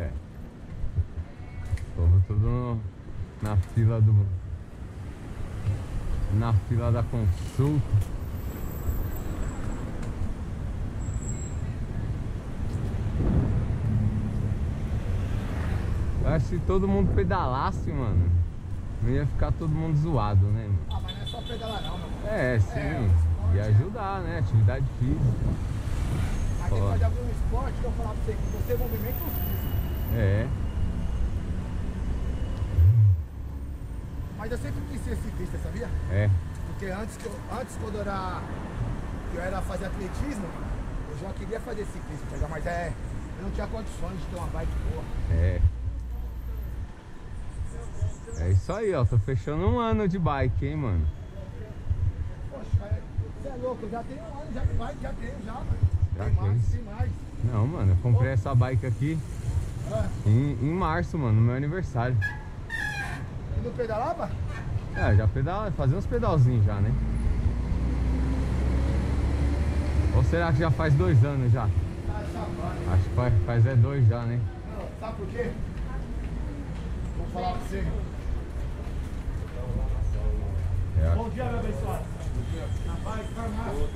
É. Povo tudo no- na fila do. Na fila da consulta. Eu acho que se todo mundo pedalasse, mano, não ia ficar todo mundo zoado, né, mano? Ah, mas não é só pedalar não, mano. É, sim. É, Ia ajudar, né? Atividade física. Mas tem que Pô. fazer algum esporte que eu falar pra você que você movimenta os. É. Mas eu sempre quis ser ciclista, sabia? É. Porque antes, que eu, antes quando eu era, que eu era fazer atletismo, eu já queria fazer ciclismo, tá mas é, eu não tinha condições de ter uma bike boa. É. É isso aí, ó. Tô fechando um ano de bike, hein, mano. Poxa, você é louco, eu já tenho um ano já de bike, já tenho já, mano. Já tem mais, tem? tem mais. Não, mano, eu comprei essa bike aqui Ah, em, em março, mano, no meu aniversário. e não pedalava? É, já pedal, fazer uns pedalzinhos já, né? Ou será que já faz dois anos já? Acho que faz, faz é dois já, né? Não, sabe por quê? Vou falar pra você. É, Bom dia, meu abençoado. Na paz, farmácia.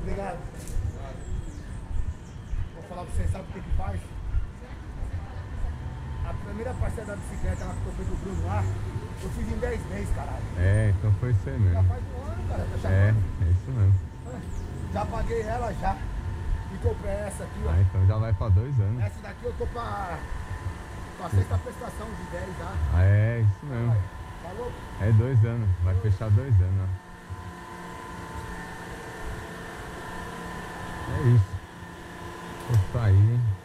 Obrigado. Vou falar pra você, sabe o que que faz? A primeira parcela da bicicleta que eu fui do Bruno lá, eu fiz em 10 meses, caralho. é, então foi isso aí Já mesmo. faz um ano, cara, tá É, chamando. é isso mesmo. Já paguei ela já. E comprei essa aqui, ó. Ah, então já vai pra dois anos. Essa daqui eu tô pra, pra sexta prestação de 10 já. Ah, é, isso mesmo. Tá louco? É dois anos, vai fechar dois anos, ó. É isso. Sair, hein?